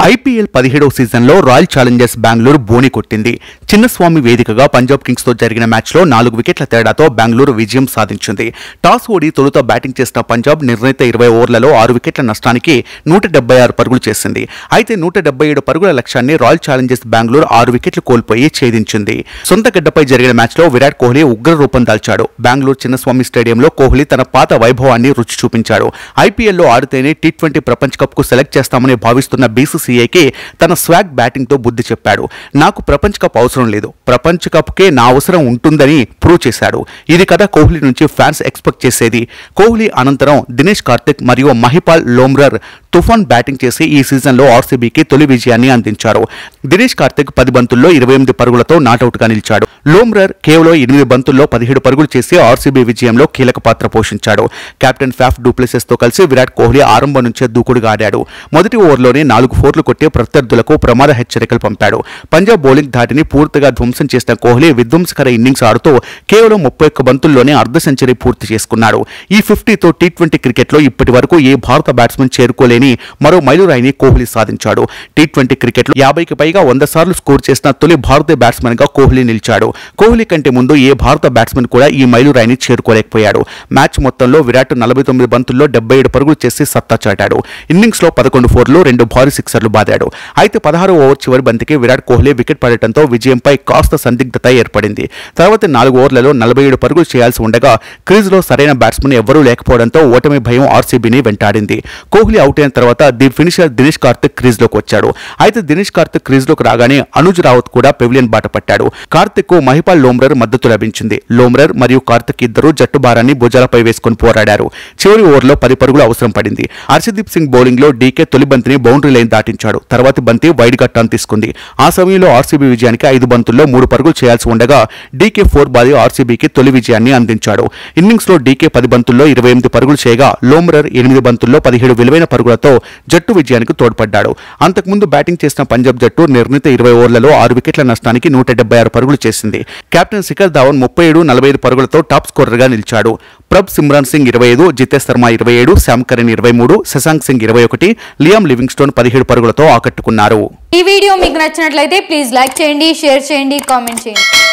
IPL పదిహేడవ సీజన్లో royal Challengers Bengaluru బోని కొట్టింది. చిన్నస్వామి వేదికగా పంజాబ్ కింగ్స్తో జరిగిన మ్యాచ్లో నాలుగు వికెట్ల తేడాతో బెంగళూరు విజయం సాధించింది. టాస్ ఓడి తొలుత బ్యాటింగ్ చేసిన పంజాబ్ నిర్ణీత ఇరవై ఓవర్లలో ఆరు వికెట్ల నష్టానికి నూట డెబ్బై ఆరు పరుగులు చేసింది. అయితే నూట డెబ్బై ఏడు పరుగుల లక్ష్యాన్ని రాయల్ ఛాలెంజర్స్ బెంగళూరు ఆరు వికెట్లు కోల్పోయి ఛేదించింది. సొంత గడ్డపై జరిగిన మ్యాచ్లో విరాట్ కోహ్లీ ఉగ్ర రూపం దాల్చాడు. బెంగళూరు చిన్నస్వామి స్టేడియంలో కోహ్లీ తన పాత వైభవాన్ని రుచి చూపించాడు. ఐపీఎల్లో ఆడితేనే టీ ట్వంటీ ప్రపంచ కప్కు సెలెక్ట్ చేస్తామని భావిస్తున్న బీసీసీఐకి తన స్వాగ్ బ్యాటింగ్తో బుద్ధి చెప్పాడు. నాకు ప్రపంచ కప్ అవసరం లేదు. ప్రపంచ కప్ కే నా అవసరం ఉంటుందని ప్రూవ్ చేశాడు. ఇది కదా కోహ్లీ నుంచి ఫ్యాన్స్ ఎక్స్పెక్ట్ చేసేది. కోహ్లీ అనంతరం దినేష్ కార్తిక్ మరియు మహిపాల్ లోమ్రర్ తుఫాన్ బ్యాటింగ్ చేసి ఈ సీజన్లో ఆర్సీబీకి తొలి విజయాన్ని అందించారు. దినేష్ కార్తిక్ పది బంతుల్లో ఇరవై ఎనిమిది పరుగులతో నాటౌట్గా నిలిచాడు. లోమ్రర్ కేవలం ఎనిమిది బంతుల్లో పదిహేడు పరుగులు చేసి ఆర్సీబీ విజయంలో కీలక పాత్ర పోషించాడు. కెప్టెన్ ఫ్యాఫ్ డూప్లెసెస్తో కలిసి విరాట్ కోహ్లీ ఆరంభం నుంచే దూకుడుగా ఆడాడు. మొదటి ఓవర్లోనే నాలుగు ఫోర్లు కొట్టి ప్రత్యర్థులకు ప్రమాద హెచ్చరికలు పంపాడు. పంజాబ్ బౌలింగ్ ధాటిని పూర్తిగా ధ్వంసం చేసిన కోహ్లీ విధ్వంసకర ఇన్నింగ్స్ ఆడుతూ కేవలం ముప్పై ఒక్క బంతుల్లోనే అర్ధ సెంచరీ పూర్తి చేసుకున్నాడు. ఈ ఫిఫ్టీతో టీ ట్వంటీ క్రికెట్లో ఇప్పటి వరకు ఏ భారత బ్యాట్స్మెన్ చేరుకోలేని మరో మైలురాయిని కోహ్లీ సాధించాడు. టీ ట్వంటీ క్రికెట్లో యాభైకి పైగా వంద సార్లు స్కోర్ చేసిన తొలి భారతీయ బ్యాట్స్మెన్గా కోహ్లీ నిలిచాడు. కోహ్లీ కంటే ముందు ఏ భారత బ్యాట్స్మెన్ కూడా ఈ మైలురాయిని చేరుకోలేకపోయాడు. మ్యాచ్ మొత్తంలో విరాట్ నలభై తొమ్మిది బంతుల్లో డెబ్బై ఏడు పరుగులు చేసి సత్తా చాటాడు. ఇన్నింగ్స్లో పదకొండు ఫోర్లు రెండు భారీ సిక్స్ సిక్సర్లు బాదాడు. అయితే పదహారు ఓవర్ చివరి బంతికి విరాట్ కోహ్లీ వికెట్ పడటంతో విజయంపై కాస్త సందిగ్ధత ఏర్పడింది. తర్వాత నాలుగు ఓవర్లలో నలభై ఏడు పరుగులు చేయాల్సి ఉండగా క్రీజ్లో సరైన బ్యాట్స్మెన్ ఎవ్వరూ లేకపోవడంతో ఓటమి భయం ఆర్సీబీని వెంటాడింది. కోహ్లీ అవుట్ అయిన తర్వాత ది ఫినిషర్ దినేష్ కార్తిక్ క్రీజ్లోకి వచ్చాడు. అయితే దినేష్ కార్తిక్ క్రీజ్లోకి రాగానే అనుజ్ రావత్ కూడా పెవిలియన్ బాట పట్టాడు. కార్తిక్కు మహిపాల్ లోమ్రర్ మద్దతు లభించింది. లోమ్రర్ మరియు కార్తిక్ ఇద్దరు జట్టు భారాన్ని భుజాలపై వేసుకుని పోరాడారు. చివరి ఓవర్లో పది పరుగులు అవసరం పడింది. హర్షదీప్ సింగ్ బౌలింగ్లో డీకే తొలి బంతిని బౌండరీ లైన్ దాటించాడు తర్వాతి బంతి వైడ్గా టర్న్ తీసుకుంది. ఆ సమయంలో ఆర్సీబీ విజయానికి ఐదు బంతుల్లో మూడు పరుగులు చేయాల్సి ఉండగా డీకే ఫోర్ బాది ఆర్సీబీకి తొలి విజయాన్ని అందించాడు. ఇన్నింగ్స్లో డీకే పది బంతుల్లో ఇరవై ఎనిమిది పరుగులు చేయగా లోమ్రర్ ఎనిమిది బంతుల్లో పదిహేడు విలువైన పరుగులతో జట్టు విజయానికి తోడ్పడ్డాడు. అంతకుముందు బ్యాటింగ్ చేసిన పంజాబ్ జట్టు నిర్ణీత ఇరవై ఓవర్లలో ఆరు వికెట్ల నష్టానికి నూట డెబ్బై ఆరు పరుగులు చేసింది. కెప్టెన్ శిఖర్ ధావన్ ముప్పై ఏడు నలభై ఐదు పరుగులతో టాప్ స్కోరర్గా నిలిచాడు. ప్రభ్ సిమ్రాన్ సింగ్ ఇరవై ఐదు జితేష్ శర్మ ఇరవై ఏడు శ్యామ్ కరణ్ ఇరవై మూడు శశాంక్ సింగ్ ఇరవై ఒకటి లియామ్ లివింగ్స్టోన్ పదిహేడు పరుగులతో ఆకట్టుకున్నారు. ఈ వీడియో మీకు నచ్చినట్లయితే ప్లీజ్ లైక్ చేయండి షేర్ చేయండి కామెంట్ చేయండి.